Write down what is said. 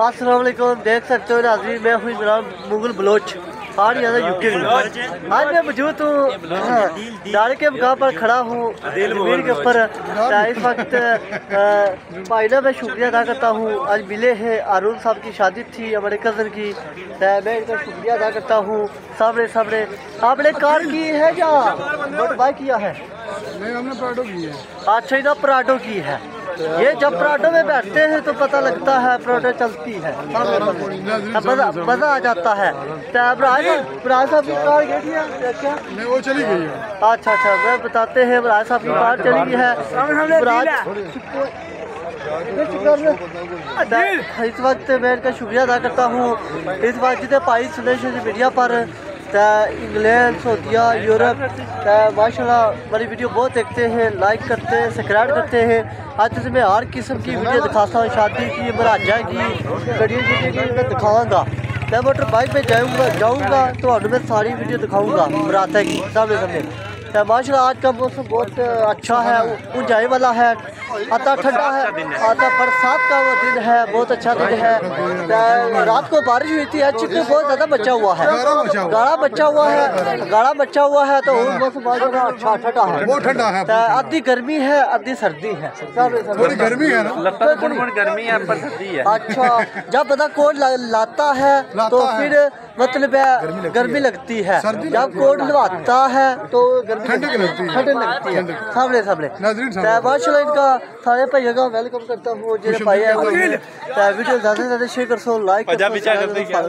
असलम देख सकते हो नाजरीन मैं हूँ इमरान मुगल बलोच। और यहाँ यूके में। आज मैं मौजूद हूँ दारे के मुकाम पर खड़ा हूँ। के ऊपर इस वक्त भाई ना मैं शुक्रिया अदा करता हूँ। आज मिले हैं अरुण साहब की शादी थी हमारे कज़न की। तो मैं इनका शुक्रिया अदा करता हूँ। सामने सामने। आपने कार की है या मोटर बाइक किया है? नहीं हमने पराठों की है। अच्छा इधर पराठों की है। ये जब पराठों में बैठते हैं तो पता लगता है पराठे चलती है। मज़ा आ जाता है। बराज बराज साहब की कार गई थी क्या? नहीं वो चली गई अच्छा अच्छा मैं बताते हैं बराज साहब की कार चली गई है। इस वक्त मैं इनका शुक्रिया अदा करता हूँ। इस वक्त जितने भाई सुने सोशल मीडिया पर ते इंग्लैंड, सऊदिया, यूरोप, ते माशाल्लाह हमारी वीडियो बहुत देखते हैं लाइक करते हैं सब्सक्राइब करते हैं। आज तुझे मैं हर किस्म की वीडियो दिखाता हूँ, शादी की मराजा की गड़ियों की, मैं दिखाऊँगा। मैं मोटर बाइक पे जाऊँगा जाऊँगा तो मैं सारी वीडियो दिखाऊँगा बरात की सामने सामने तो माशाल्लाह आज का मौसम बहुत अच्छा है, ऊंचाई वाला है। आता ठंडा है आता बरसात का वो दिन है बहुत अच्छा दिन है। तो रात को बारिश हुई थी आज चिकन बहुत ज़्यादा बचा हुआ है। गाढ़ा बचा हुआ। है। गाढ़ा बचा हुआ है तो उस मौसम अच्छा ठंडा है। बहुत ठंडा है तो आधी गर्मी है आधी सर्दी है। थोड़ी गर्मी है ना? लगता गर्मी है पर सर्दी है। अच्छा जब बंदा कोट लाता है तो फिर मतलब है गर्मी लगती है। जब कोट लवाता है तो गर्मी ठंडक लगती है। लगती। सामने सामने। नाजरीन तो इनका सारे भाइयों का वेलकम करता हूँ जिन्हें भाई है वीडियो ज़्यादा से ज़्यादा शेयर कर सो लाइक पंजाबी चाय करते क्या?